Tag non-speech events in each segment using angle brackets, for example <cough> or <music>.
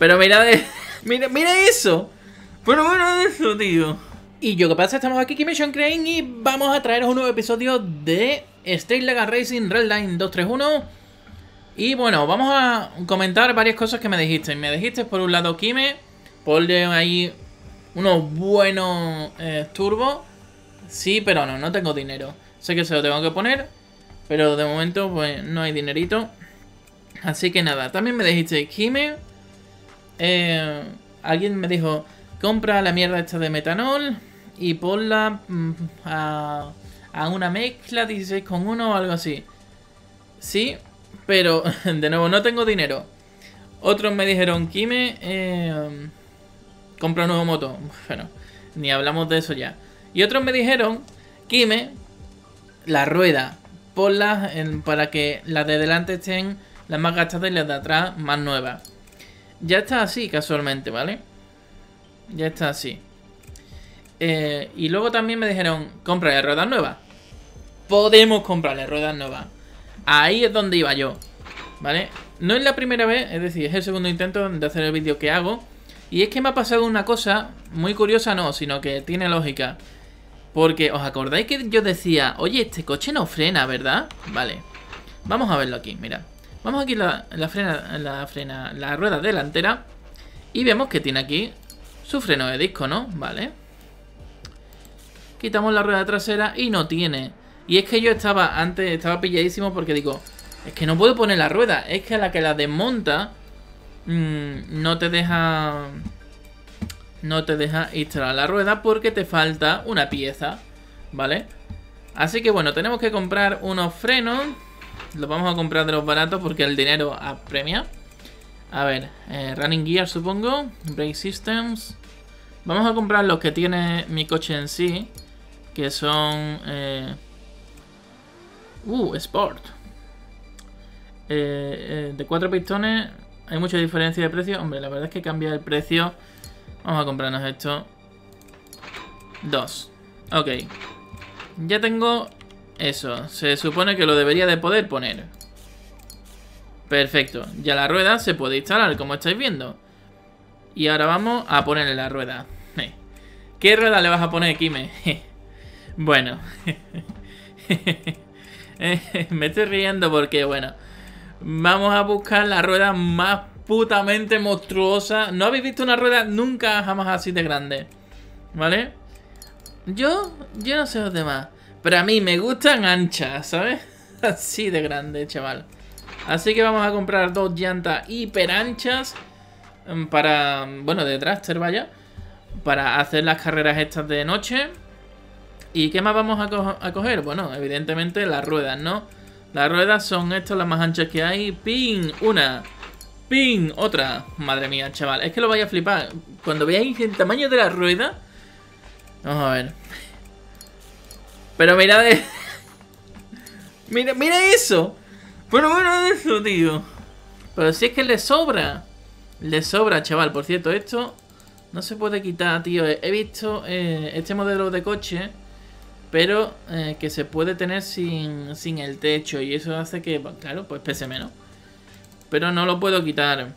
Pero mira, <laughs> mira, mira eso. Pero bueno, eso, tío. Y yo, ¿qué pasa? Estamos aquí, Kimation Crane, y vamos a traeros un nuevo episodio de Street Legal Racing Redline 231. Y bueno, vamos a comentar varias cosas que me dijiste. Me dijiste, por un lado, Kime, ponle ahí unos buenos eh, turbos. Sí, pero no, no tengo dinero. Sé que se lo tengo que poner, pero de momento pues no hay dinerito. Así que nada, también me dijiste, Kime, eh, alguien me dijo, compra la mierda esta de metanol y ponla mm, a, a, una mezcla 16 con 1 o algo así. Sí, pero <laughs> de nuevo no tengo dinero. Otros me dijeron, Kime, eh, compra un nuevo moto. Bueno, ni hablamos de eso ya. Y otros me dijeron, Kime, la rueda, ponla para que las de delante estén las más gastadas y las de atrás más nuevas. Ya está así casualmente, ¿vale? Ya está así. Eh, y luego también me dijeron, cómprale ruedas nuevas. Podemos comprarle ruedas nuevas. Ahí es donde iba yo. ¿Vale? No es la primera vez, es decir, es el segundo intento de hacer el vídeo que hago. Y es que me ha pasado una cosa muy curiosa, no, sino que tiene lógica. Porque, ¿os acordáis que yo decía, oye, este coche no frena, ¿verdad? Vale. Vamos a verlo aquí, mira. Vamos aquí la, la la rueda delantera. Y vemos que tiene aquí su freno de disco, ¿no? Vale. Quitamos la rueda trasera y no tiene. Y es que yo estaba, antes estaba pilladísimo porque digo, es que no puedo poner la rueda. Es que a la que la desmonta, mmm, no te deja... No te deja instalar la rueda porque te falta una pieza, ¿vale? Así que bueno, tenemos que comprar unos frenos los vamos a comprar de los baratos porque el dinero apremia. A ver, eh, Running Gear supongo. Brake Systems. Vamos a comprar los que tiene mi coche en sí. Que son... Eh... Uh, Sport. Eh, eh, de cuatro pistones hay mucha diferencia de precio. Hombre, la verdad es que cambia el precio. Vamos a comprarnos esto. Dos. Ok. Ya tengo eso, se supone que lo debería de poder poner. Perfecto, ya la rueda se puede instalar, como estáis viendo. Y ahora vamos a ponerle la rueda. ¿Qué rueda le vas a poner, Kime? bueno. <laughs> Me estoy riendo porque, bueno. Vamos a buscar la rueda más putamente monstruosa. No habéis visto una rueda nunca jamás así de grande. ¿Vale? Yo, yo no sé los demás. Pero a mí me gustan anchas, ¿sabes? <laughs> Así de grande, chaval. Así que vamos a comprar dos llantas hiper anchas mm, para, bueno, de Draster, vaya. Para hacer las carreras estas de noche. ¿Y qué más vamos a, coger? Bueno, evidentemente las ruedas, ¿no? Las ruedas son estas las más anchas que hay. ¡Ping! Una. ¡Ping! Otra. Madre mía, chaval. Es que lo vais a flipar. Cuando veáis el tamaño de la rueda... Vamos a ver. Pero mira de... <laughs> mira, mira eso. Pero bueno, eso, tío. Pero si es que le sobra. Le sobra, chaval. Por cierto, esto no se puede quitar, tío. He visto eh, este modelo de coche, pero eh, que se puede tener sin, sin el techo. Y eso hace que, claro, pues pese menos. Pero no lo puedo quitar.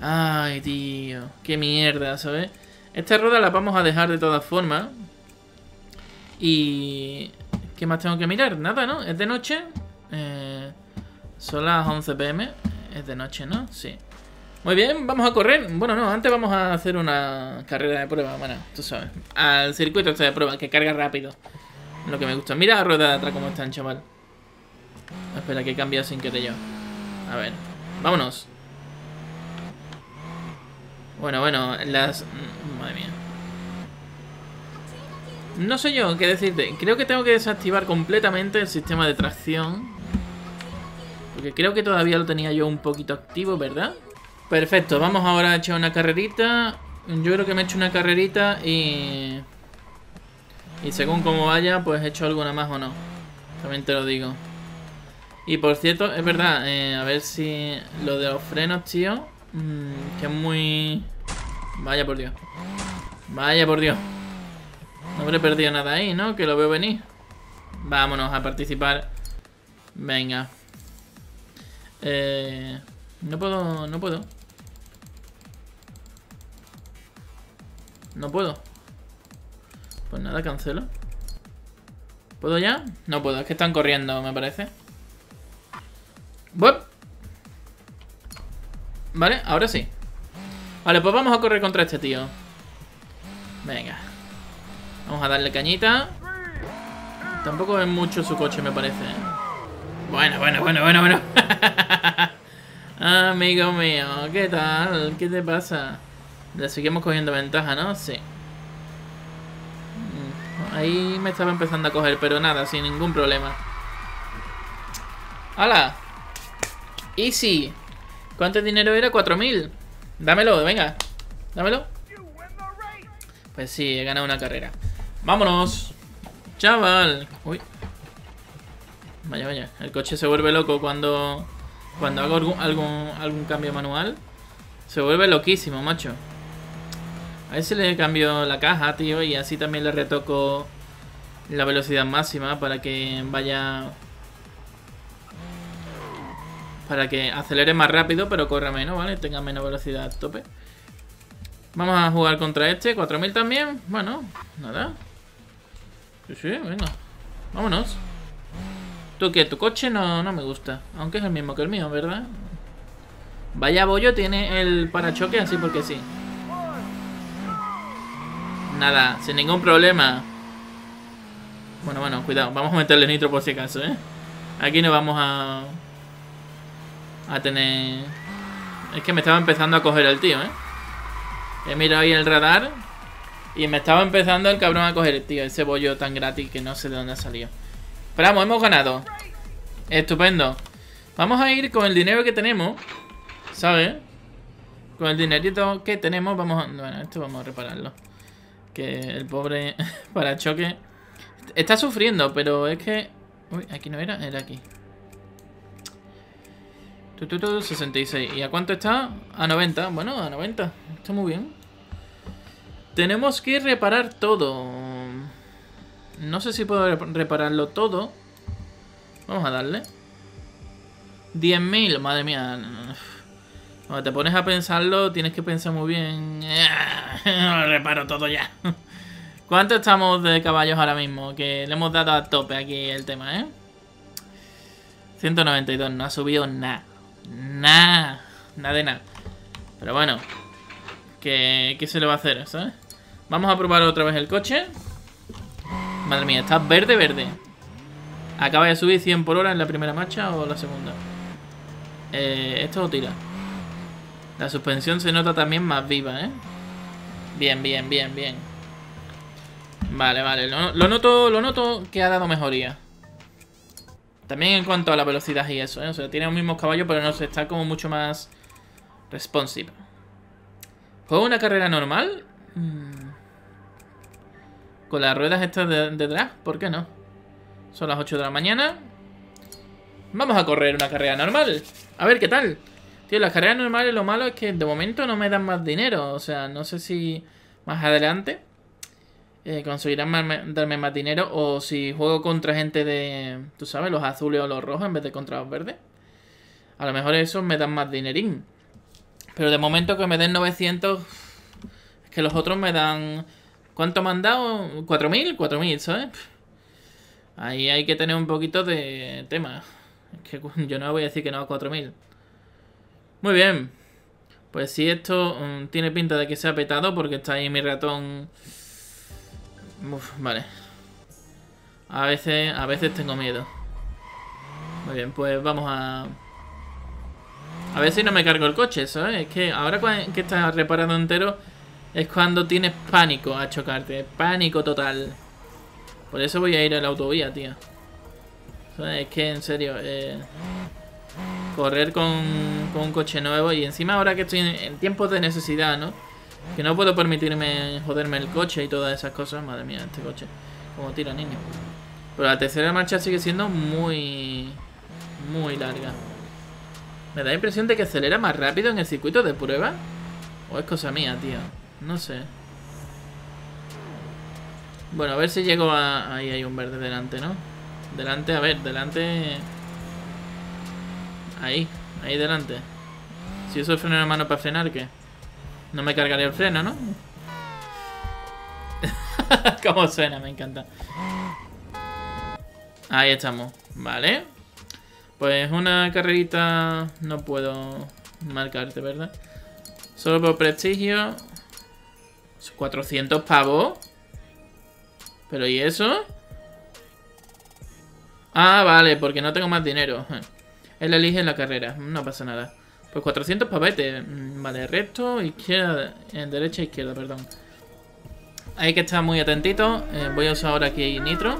Ay, tío. Qué mierda, ¿sabes? Esta rueda la vamos a dejar de todas formas. Y... ¿Qué más tengo que mirar? Nada, ¿no? ¿Es de noche? Eh, son las 11 pm. Es de noche, ¿no? Sí. Muy bien, vamos a correr. Bueno, no, antes vamos a hacer una carrera de prueba. Bueno, tú sabes. Al circuito este de prueba, que carga rápido. Lo que me gusta. Mira la rueda de atrás cómo están, chaval. Espera, que cambia sin que te yo. A ver. Vámonos. Bueno, bueno, las... Madre mía. No sé yo qué decirte. Creo que tengo que desactivar completamente el sistema de tracción. Porque creo que todavía lo tenía yo un poquito activo, ¿verdad? Perfecto, vamos ahora a echar una carrerita. Yo creo que me he hecho una carrerita y... Y según cómo vaya, pues he hecho alguna más o no. También te lo digo. Y por cierto, es verdad, eh, a ver si lo de los frenos, tío. Mmm, que es muy... Vaya por Dios. Vaya por Dios. Pues habré perdido nada ahí, ¿no? Que lo veo venir. Vámonos a participar. Venga. Eh, no puedo, no puedo. No puedo. Pues nada, cancelo. ¿Puedo ya? No puedo, es que están corriendo, me parece. ¡Bup! Vale, ahora sí. Vale, pues vamos a correr contra este tío. Venga. Vamos a darle cañita. Tampoco es mucho su coche, me parece. ¿eh? Bueno, bueno, bueno, bueno, bueno. <laughs> Amigo mío, ¿qué tal? ¿Qué te pasa? Le seguimos cogiendo ventaja, ¿no? Sí. Mm, ahí me estaba empezando a coger, pero nada, sin ningún problema. ¡Hala! Easy. ¿Cuánto dinero era? 4.000. Dámelo, venga. Dámelo. Pues sí, he ganado una carrera. ¡Vámonos! ¡Chaval! Uy. Vaya, vaya. El coche se vuelve loco cuando... Cuando hago algún, algún, cambio manual. Se vuelve loquísimo, macho. A ver si le cambio la caja, tío. Y así también le retoco la velocidad máxima para que vaya... Para que acelere más rápido, pero corra menos, ¿vale? Tenga menos velocidad tope. Vamos a jugar contra este. 4000 también. Bueno, nada. Sí, sí, venga. Vámonos. ¿Tú qué? Tu coche no, no me gusta. Aunque es el mismo que el mío, ¿verdad? Vaya bollo tiene el parachoque así porque sí. Nada, sin ningún problema. Bueno, bueno, cuidado. Vamos a meterle nitro por si acaso, ¿eh? Aquí no vamos a... A tener... Es que me estaba empezando a coger el tío, ¿eh? He mirado ahí el radar y me estaba empezando el cabrón a coger tío. Ese bollo tan gratis que no sé de dónde ha salido. Pero vamos, hemos ganado. Estupendo. Vamos a ir con el dinero que tenemos. ¿Sabes? Con el dinerito que tenemos vamos a... Bueno, esto vamos a repararlo. Que el pobre <laughs> parachoque... Está sufriendo, pero es que... Uy, aquí no era, era aquí. 66. ¿Y a cuánto está? A 90. Bueno, a 90. Está muy bien. Tenemos que reparar todo. No sé si puedo repararlo todo. Vamos a darle. 10.000, madre mía. Cuando te pones a pensarlo, tienes que pensar muy bien. <laughs> reparo todo ya. <laughs> ¿Cuánto estamos de caballos ahora mismo? Que le hemos dado a tope aquí el tema, ¿eh? 192, no ha subido nada. Nada. Nada de nada. Pero bueno. ¿Qué, ¿Qué se le va a hacer, sabes? Vamos a probar otra vez el coche. Madre mía, está verde, verde. ¿Acaba de subir 100 por hora en la primera marcha o la segunda? Eh, esto tira. La suspensión se nota también más viva, ¿eh? Bien, bien, bien, bien. Vale, vale. Lo, noto, lo noto que ha dado mejoría. También en cuanto a la velocidad y eso, ¿eh? O sea, tiene los mismos caballos, pero no sé, está como mucho más responsive. ¿Juego una carrera normal? Mm. Con las ruedas estas de, detrás, ¿por qué no? Son las 8 de la mañana. Vamos a correr una carrera normal. A ver qué tal. Tío, las carreras normales lo malo es que de momento no me dan más dinero. O sea, no sé si más adelante eh, conseguirán darme más dinero. O si juego contra gente de, tú sabes, los azules o los rojos en vez de contra los verdes. A lo mejor eso me dan más dinerín. Pero de momento que me den 900... Es que los otros me dan ¿Cuánto me han dado? ¿4.000? 4.000, ¿sabes? Ahí hay que tener un poquito de tema. Es que yo no voy a decir que no a 4.000. Muy bien. Pues si esto mm, tiene pinta de que se ha petado porque está ahí mi ratón... Vale. A veces, a veces tengo miedo. Muy bien, pues vamos a... A ver si no me cargo el coche, ¿sabes? Es que ahora que está reparado entero es cuando tienes pánico a chocarte. Pánico total. Por eso voy a ir a la autovía, tío. Es que, en serio, eh, correr con, un coche nuevo y encima ahora que estoy en, tiempos de necesidad, ¿no? Que no puedo permitirme joderme el coche y todas esas cosas. Madre mía, este coche. Como tira, niño. Pero la tercera marcha sigue siendo muy... Muy larga. Me da la impresión de que acelera más rápido en el circuito de prueba. O es cosa mía, tío. No sé. Bueno, a ver si llego a... Ahí hay un verde delante, ¿no? Delante, a ver, delante... Ahí, ahí delante. Si uso el freno de mano para frenar, ¿qué? No me cargaré el freno, ¿no? <laughs> Cómo suena, me encanta. Ahí estamos, vale. Pues una carrerita no puedo marcarte, ¿verdad? Solo por prestigio. 400 pavos. ¿Pero y eso? Ah, vale, porque no tengo más dinero. <laughs> Él elige la carrera, no pasa nada. Pues 400 pavetes. Mm, vale, recto, izquierda, derecha, izquierda, perdón. Hay que estar muy atentito. Eh, voy a usar ahora aquí nitro.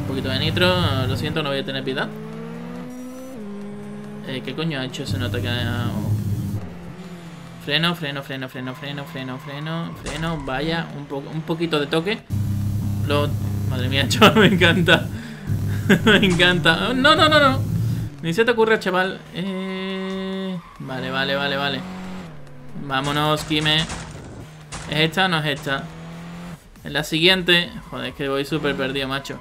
Un poquito de nitro. Lo siento, no voy a tener piedad. Eh, ¿Qué coño ha hecho ese nota que ha... Freno, freno, freno, freno, freno, freno, freno, freno. Vaya, un, poquito de toque. Lo... Madre mía, <laughs> chaval, me encanta. <laughs> me encanta. No, no, no, no. Ni se te ocurre, chaval. Eh... Vale, vale, vale, vale. Vámonos, Kime. ¿Es esta o no es esta? En la siguiente... Joder, es que voy súper perdido, macho.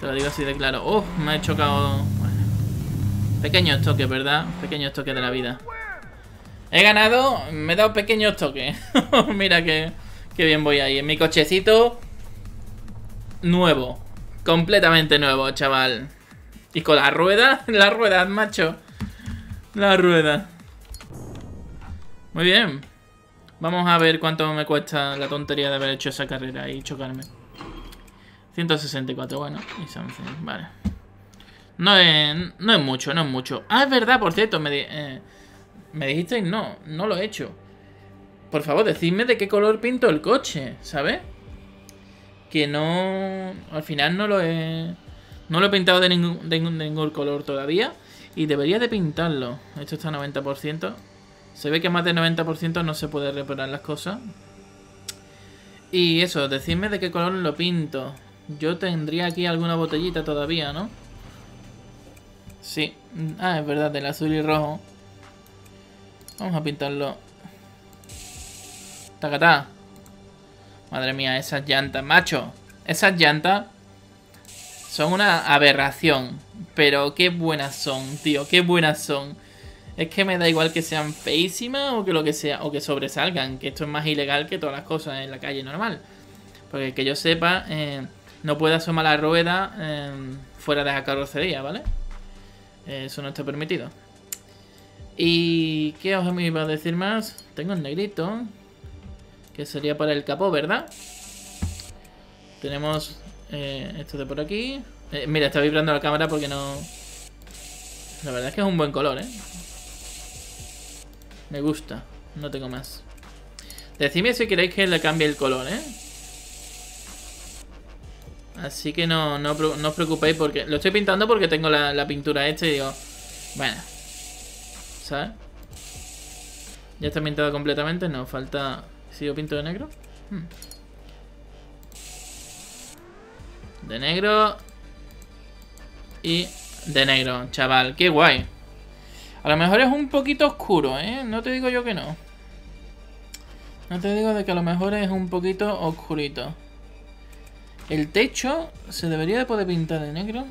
Te lo digo así de claro. ¡Oh! Me he chocado... Bueno. Pequeños toques, ¿verdad? Pequeños toques de la vida. He ganado, me he dado pequeños toques. <laughs> Mira que, bien voy ahí. En mi cochecito nuevo. Completamente nuevo, chaval. Y con la rueda, <laughs> la rueda, macho. La rueda. Muy bien. Vamos a ver cuánto me cuesta la tontería de haber hecho esa carrera y chocarme. 164, bueno. Y something, vale. No es, no es mucho, no es mucho. Ah, es verdad, por cierto, me... Eh, me dijisteis no, no lo he hecho. Por favor, decidme de qué color pinto el coche, ¿sabes? Que no... Al final no lo he... No lo he pintado de ningún, de ningún, color todavía. Y debería de pintarlo. Esto está a 90%. Se ve que más del 90% no se puede reparar las cosas. Y eso, decidme de qué color lo pinto. Yo tendría aquí alguna botellita todavía, ¿no? Sí. Ah, es verdad, del azul y rojo. Vamos a pintarlo. Tacatá. Madre mía, esas llantas, macho. Esas llantas son una aberración. Pero qué buenas son, tío. Qué buenas son. Es que me da igual que sean feísimas o que lo que sea. O que sobresalgan. Que esto es más ilegal que todas las cosas en la calle normal. Porque que yo sepa, eh, no puede asomar la rueda eh, fuera de la carrocería, ¿vale? Eso no está permitido. ¿Y qué os iba a decir más? Tengo el negrito. Que sería para el capó, ¿verdad? Tenemos eh, esto de por aquí. Eh, mira, está vibrando la cámara porque no... La verdad es que es un buen color, ¿eh? Me gusta. No tengo más. Decidme si queréis que le cambie el color, ¿eh? Así que no, no, os preocupéis porque... Lo estoy pintando porque tengo la, la pintura esta y digo... Bueno, ¿Sabes? Ya está pintado completamente. No, falta... Si yo pinto de negro. Hmm. De negro. Y de negro, chaval. Qué guay. A lo mejor es un poquito oscuro, ¿eh? No te digo yo que no. No te digo de que a lo mejor es un poquito oscurito. El techo se debería de poder pintar de negro.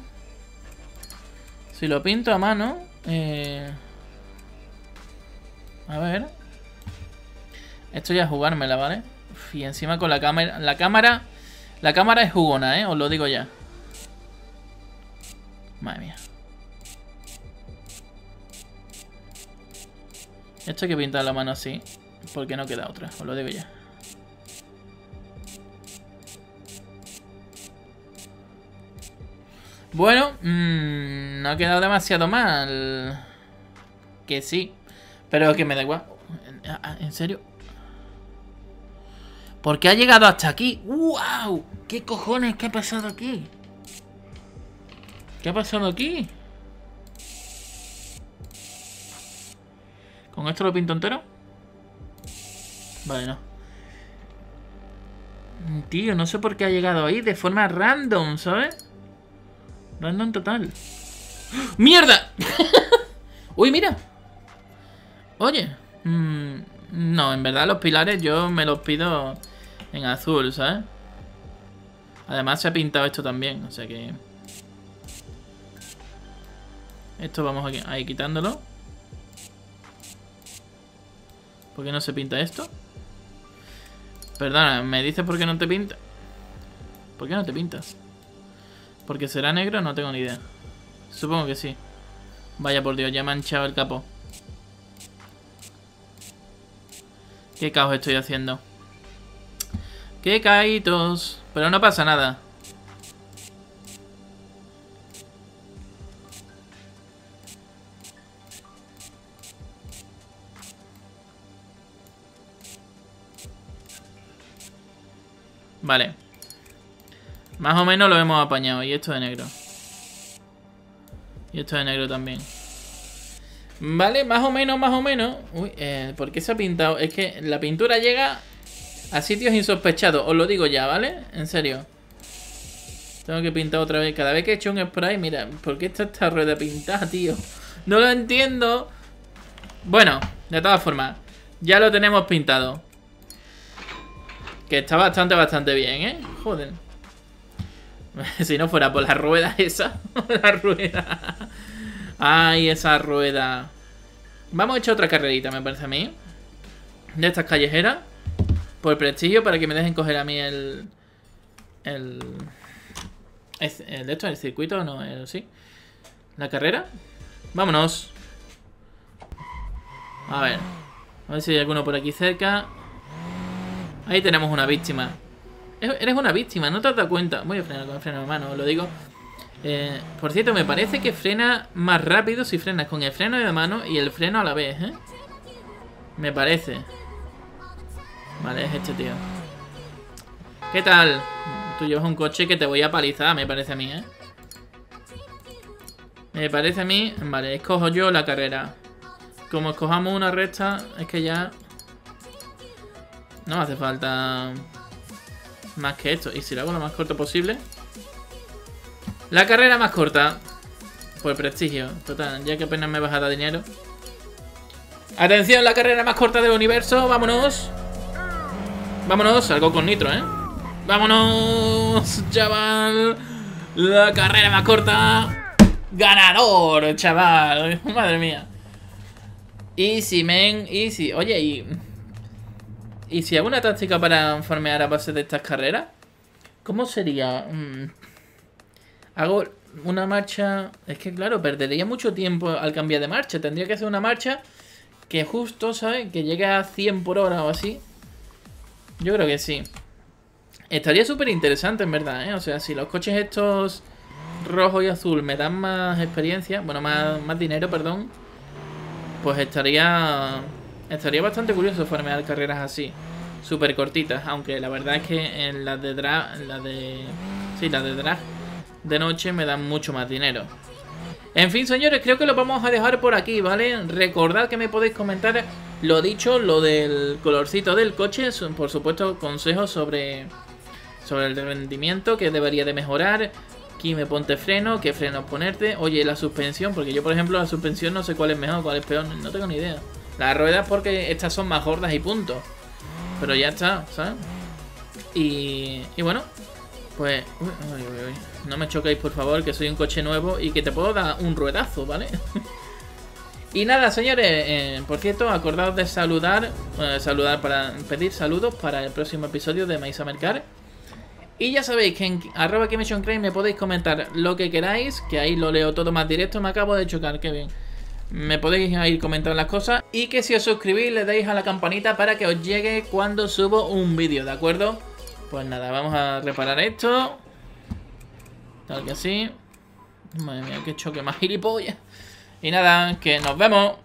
Si lo pinto a mano... Eh... A ver. Esto ya es jugármela, ¿vale? y encima con la cámara... La cámara... La cámara es jugona, ¿eh? Os lo digo ya. Madre mía. Esto hay que pintar la mano así. Porque no queda otra, os lo digo ya. Bueno, mmm, no ha quedado demasiado mal. Que sí. Pero que me da igual. ¿En serio? ¿Por qué ha llegado hasta aquí? ¡Wow! ¿Qué cojones? ¿Qué ha pasado aquí? ¿Qué ha pasado aquí? ¿Con esto lo pinto entero? Vale, no. Tío, no sé por qué ha llegado ahí de forma random, ¿sabes? Random total. ¡Mierda! <laughs> ¡Uy, mira! Oye, mm, no, en verdad los pilares yo me los pido en azul, ¿sabes? Además se ha pintado esto también, o sea que... Esto vamos a ir quitándolo. ¿Por qué no se pinta esto? Perdona, ¿me dices por qué no te pinta? ¿Por qué no te pintas? ¿Porque será negro? No tengo ni idea. Supongo que sí. Vaya por Dios, ya me han echado el capo. ¿Qué caos estoy haciendo? ¡Qué caitos! Pero no pasa nada. Vale. Más o menos lo hemos apañado. Y esto de negro. Y esto de negro también. Vale, más o menos, más o menos. Uy, eh, ¿por qué se ha pintado? Es que la pintura llega a sitios insospechados. Os lo digo ya, ¿vale? En serio. Tengo que pintar otra vez. Cada vez que he hecho un spray, mira, ¿por qué está esta rueda pintada, tío? No lo entiendo. Bueno, de todas formas, ya lo tenemos pintado. Que está bastante, bastante bien, ¿eh? Joder. <laughs> si no fuera por la rueda esa. <laughs> la rueda. Ay, esa rueda. Vamos a echar otra carrerita, me parece a mí. De estas callejeras. Por prestigio, para que me dejen coger a mí el... El... ¿El de esto? ¿El circuito? No, el, sí. ¿La carrera? Vámonos. A ver. A ver si hay alguno por aquí cerca. Ahí tenemos una víctima. Eres una víctima, no te has dado cuenta. Voy a frenar con el freno de mano, lo digo. Eh, por cierto, me parece que frena más rápido si frenas con el freno de mano y el freno a la vez, ¿eh? Me parece. Vale, es este tío. ¿Qué tal? Tú llevas un coche que te voy a palizar, me parece a mí, ¿eh? Me parece a mí... Vale, escojo yo la carrera. Como escojamos una recta, es que ya... No hace falta más que esto. Y si lo hago lo más corto posible. La carrera más corta. Por prestigio. Total, ya que apenas me vas a dar dinero. Atención, la carrera más corta del universo. Vámonos. Vámonos. Salgo con nitro, ¿eh? Vámonos, chaval. La carrera más corta. Ganador, chaval. <laughs> Madre mía. Easy, men. Easy. Oye, y... ¿Y si hago una táctica para farmear a base de estas carreras? ¿Cómo sería? Mm, hago una marcha... Es que claro, perdería mucho tiempo al cambiar de marcha. Tendría que hacer una marcha que justo, ¿sabes? Que llegue a 100 por hora o así. Yo creo que sí. Estaría súper interesante, en verdad, ¿eh? O sea, si los coches estos rojo y azul me dan más experiencia, bueno, más, más dinero, perdón, pues estaría Estaría bastante curioso farmear carreras así, súper cortitas, aunque la verdad es que en las de drag, las de... Sí, las de drag de noche me dan mucho más dinero. En fin, señores, creo que lo vamos a dejar por aquí, ¿vale? Recordad que me podéis comentar lo dicho, lo del colorcito del coche, por supuesto, consejos sobre, sobre el rendimiento que debería de mejorar, me ponte freno, qué freno ponerte, oye, la suspensión, porque yo, por ejemplo, la suspensión no sé cuál es mejor, cuál es peor, no tengo ni idea. Las ruedas porque estas son más gordas y punto. Pero ya está, ¿sabes? Y, y bueno, pues... Uy, uy, uy, no me choquéis, por favor, que soy un coche nuevo y que te puedo dar un ruedazo, ¿vale? <laughs> y nada, señores, eh, por cierto, acordaos de saludar, eh, saludar para pedir saludos para el próximo episodio de Maíz Mercar. Y ya sabéis que en arroba me podéis comentar lo que queráis, que ahí lo leo todo más directo. Me acabo de chocar, qué bien me podéis ir comentando las cosas y que si os suscribís le deis a la campanita para que os llegue cuando subo un vídeo, ¿de acuerdo? Pues nada, vamos a reparar esto. Tal que así. Madre mía, qué choque más gilipollas. Y nada, que nos vemos.